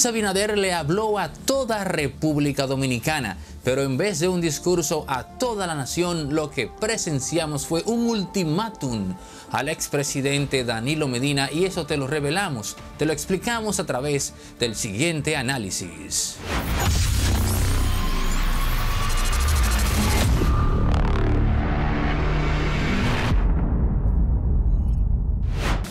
Luis Abinader le habló a toda República Dominicana, pero en vez de un discurso a toda la nación, lo que presenciamos fue un ultimátum al expresidente Danilo Medina y eso te lo revelamos, te lo explicamos a través del siguiente análisis.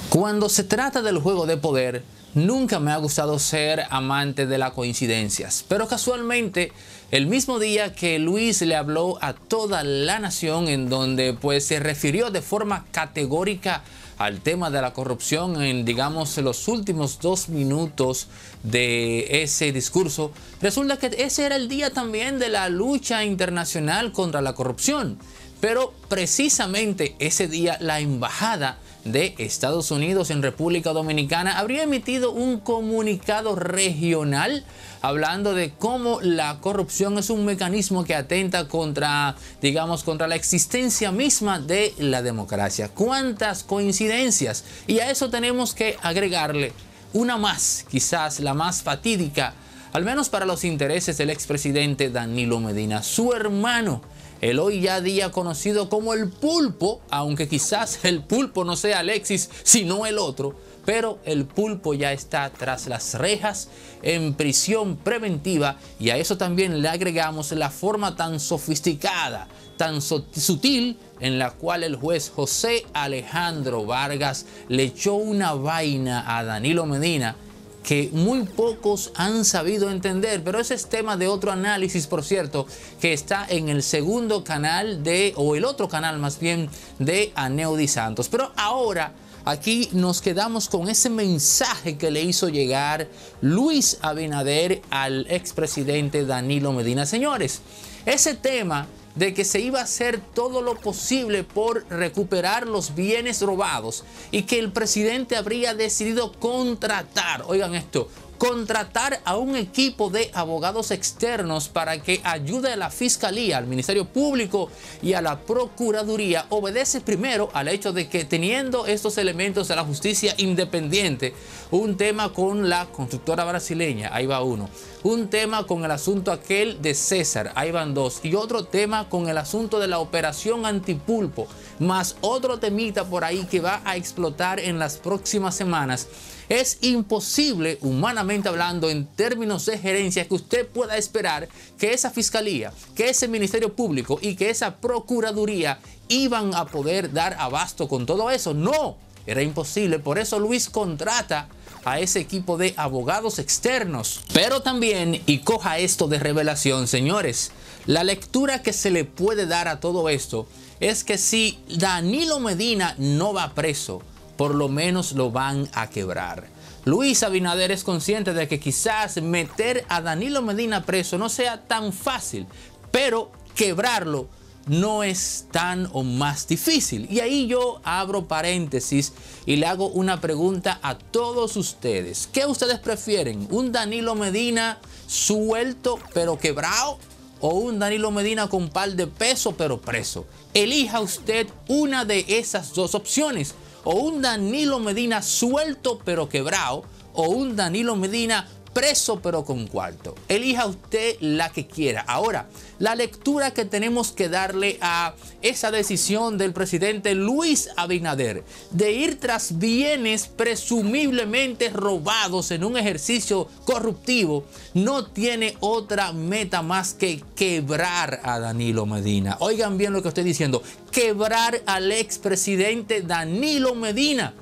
Cuando se trata del juego de poder, nunca me ha gustado ser amante de las coincidencias, pero casualmente el mismo día que Luis le habló a toda la nación en donde pues se refirió de forma categórica al tema de la corrupción en digamos los últimos dos minutos de ese discurso, resulta que ese era el día también de la lucha internacional contra la corrupción. Pero precisamente ese día la embajada de Estados Unidos en República Dominicana habría emitido un comunicado regional hablando de cómo la corrupción es un mecanismo que atenta contra, digamos, contra la existencia misma de la democracia. ¿Cuántas coincidencias? Y a eso tenemos que agregarle una más, quizás la más fatídica, al menos para los intereses del expresidente Danilo Medina, su hermano el hoy ya día conocido como el pulpo, aunque quizás el pulpo no sea Alexis, sino el otro, pero el pulpo ya está tras las rejas en prisión preventiva y a eso también le agregamos la forma tan sofisticada, tan sutil en la cual el juez José Alejandro Vargas le echó una vaina a Danilo Medina que muy pocos han sabido entender, pero ese es tema de otro análisis, por cierto, que está en el segundo canal de, o el otro canal más bien, de Aneudi Santos. Pero ahora aquí nos quedamos con ese mensaje que le hizo llegar Luis Abinader al expresidente Danilo Medina. Señores, ese tema de que se iba a hacer todo lo posible por recuperar los bienes robados y que el presidente habría decidido contratar, oigan esto, contratar a un equipo de abogados externos para que ayude a la Fiscalía, al Ministerio Público y a la Procuraduría, obedece primero al hecho de que teniendo estos elementos de la justicia independiente, un tema con la constructora brasileña, ahí va uno, un tema con el asunto aquel de César, ahí van dos, y otro tema con el asunto de la operación antipulpo, más otro temita por ahí que va a explotar en las próximas semanas es imposible, humanamente hablando, en términos de gerencia, que usted pueda esperar que esa fiscalía, que ese ministerio público y que esa procuraduría iban a poder dar abasto con todo eso. No, era imposible. Por eso Luis contrata a ese equipo de abogados externos. Pero también, y coja esto de revelación, señores, la lectura que se le puede dar a todo esto es que si Danilo Medina no va preso, por lo menos lo van a quebrar. Luis Abinader es consciente de que quizás meter a Danilo Medina preso no sea tan fácil, pero quebrarlo no es tan o más difícil. Y ahí yo abro paréntesis y le hago una pregunta a todos ustedes. ¿Qué ustedes prefieren? ¿Un Danilo Medina suelto pero quebrado? ¿O un Danilo Medina con par de peso pero preso? Elija usted una de esas dos opciones o un Danilo Medina suelto pero quebrado, o un Danilo Medina preso pero con cuarto. Elija usted la que quiera. Ahora, la lectura que tenemos que darle a esa decisión del presidente Luis Abinader de ir tras bienes presumiblemente robados en un ejercicio corruptivo no tiene otra meta más que quebrar a Danilo Medina. Oigan bien lo que estoy diciendo, quebrar al expresidente Danilo Medina.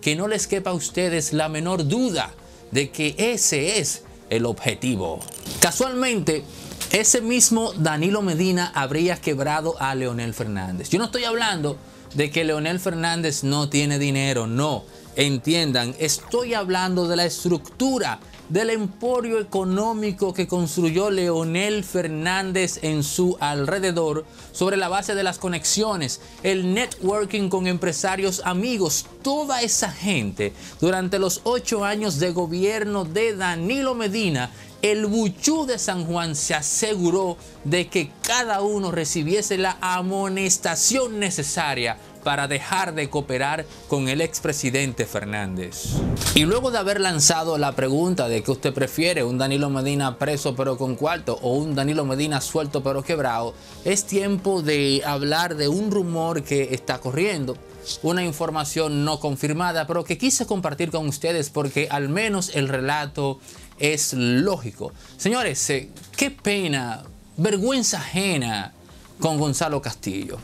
Que no les quepa a ustedes la menor duda de que ese es el objetivo. Casualmente, ese mismo Danilo Medina habría quebrado a Leonel Fernández. Yo no estoy hablando de que Leonel Fernández no tiene dinero, no. Entiendan, estoy hablando de la estructura del emporio económico que construyó Leonel Fernández en su alrededor sobre la base de las conexiones, el networking con empresarios amigos, toda esa gente durante los ocho años de gobierno de Danilo Medina el Buchú de San Juan se aseguró de que cada uno recibiese la amonestación necesaria para dejar de cooperar con el expresidente Fernández. Y luego de haber lanzado la pregunta de que usted prefiere un Danilo Medina preso pero con cuarto o un Danilo Medina suelto pero quebrado, es tiempo de hablar de un rumor que está corriendo una información no confirmada, pero que quise compartir con ustedes porque al menos el relato es lógico. Señores, eh, qué pena, vergüenza ajena con Gonzalo Castillo.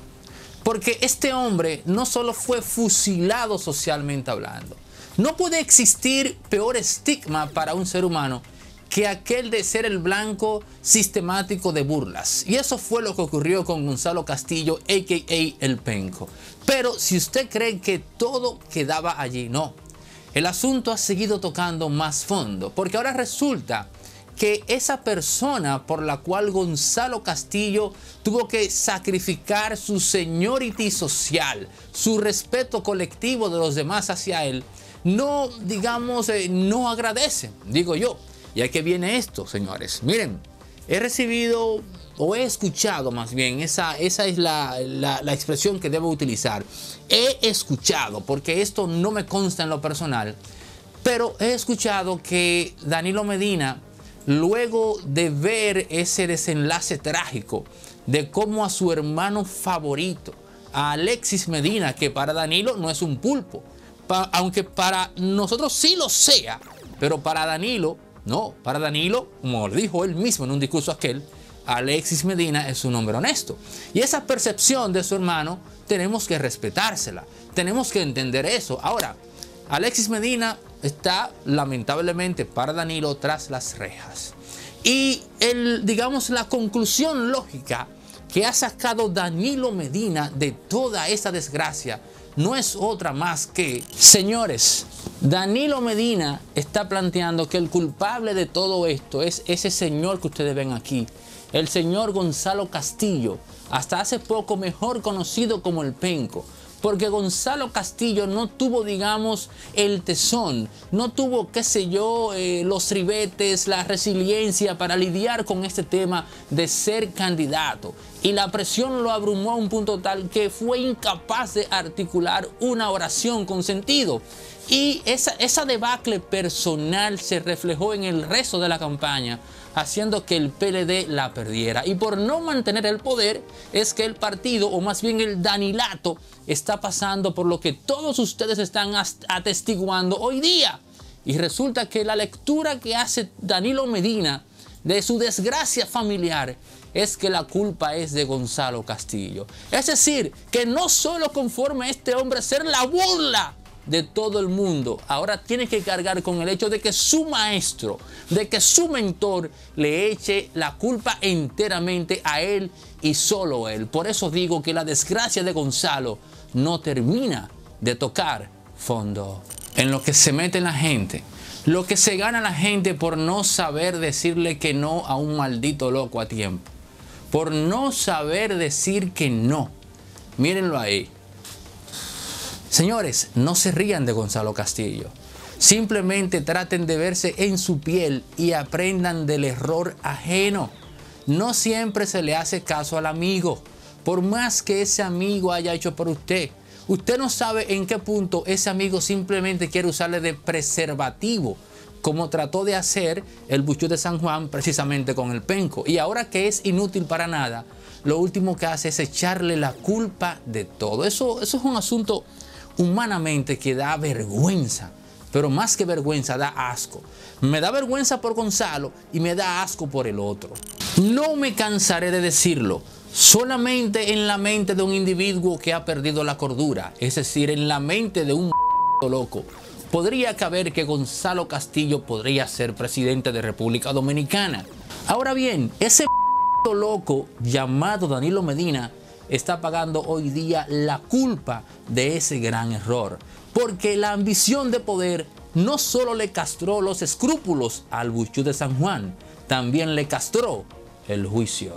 Porque este hombre no solo fue fusilado socialmente hablando, no puede existir peor estigma para un ser humano que aquel de ser el blanco sistemático de burlas. Y eso fue lo que ocurrió con Gonzalo Castillo, a.k.a. El Penco. Pero si usted cree que todo quedaba allí, no. El asunto ha seguido tocando más fondo, porque ahora resulta que esa persona por la cual Gonzalo Castillo tuvo que sacrificar su seniority social, su respeto colectivo de los demás hacia él, no, digamos, eh, no agradece, digo yo. ¿Y a qué viene esto, señores? Miren, he recibido o he escuchado más bien, esa, esa es la, la, expresión que debo utilizar. He escuchado, porque esto no me consta en lo personal, pero he escuchado que Danilo Medina, luego de ver ese desenlace trágico de cómo a su hermano favorito, a Alexis Medina, que para Danilo no es un pulpo, aunque para nosotros sí lo sea, pero para Danilo no, para Danilo, como lo dijo él mismo en un discurso aquel, Alexis Medina es un hombre honesto. Y esa percepción de su hermano tenemos que respetársela, tenemos que entender eso. Ahora, Alexis Medina está lamentablemente para Danilo tras las rejas. Y el, digamos, la conclusión lógica que ha sacado Danilo Medina de toda esta desgracia no es otra más que, señores, Danilo Medina está planteando que el culpable de todo esto es ese señor que ustedes ven aquí, el señor Gonzalo Castillo, hasta hace poco mejor conocido como el Penco porque Gonzalo Castillo no tuvo, digamos, el tesón, no tuvo, qué sé yo, eh, los ribetes, la resiliencia para lidiar con este tema de ser candidato. Y la presión lo abrumó a un punto tal que fue incapaz de articular una oración con sentido. Y esa, esa debacle personal se reflejó en el resto de la campaña haciendo que el PLD la perdiera. Y por no mantener el poder es que el partido, o más bien el Danilato, está pasando por lo que todos ustedes están atestiguando hoy día. Y resulta que la lectura que hace Danilo Medina de su desgracia familiar es que la culpa es de Gonzalo Castillo. Es decir, que no solo conforme a este hombre ser la burla de todo el mundo, ahora tiene que cargar con el hecho de que su maestro, de que su mentor le eche la culpa enteramente a él y solo a él. Por eso digo que la desgracia de Gonzalo no termina de tocar fondo. En lo que se mete la gente, lo que se gana la gente por no saber decirle que no a un maldito loco a tiempo, por no saber decir que no. Mírenlo ahí. Señores, no se rían de Gonzalo Castillo. Simplemente traten de verse en su piel y aprendan del error ajeno. No siempre se le hace caso al amigo, por más que ese amigo haya hecho por usted. Usted no sabe en qué punto ese amigo simplemente quiere usarle de preservativo, como trató de hacer el Buchú de San Juan precisamente con el penco. Y ahora que es inútil para nada, lo último que hace es echarle la culpa de todo. Eso, eso es un asunto humanamente que da vergüenza, pero más que vergüenza, da asco. Me da vergüenza por Gonzalo y me da asco por el otro. No me cansaré de decirlo. Solamente en la mente de un individuo que ha perdido la cordura, es decir, en la mente de un loco, podría caber que Gonzalo Castillo podría ser presidente de República Dominicana. Ahora bien, ese loco llamado Danilo Medina está pagando hoy día la culpa de ese gran error. Porque la ambición de poder no solo le castró los escrúpulos al Buchú de San Juan, también le castró el juicio.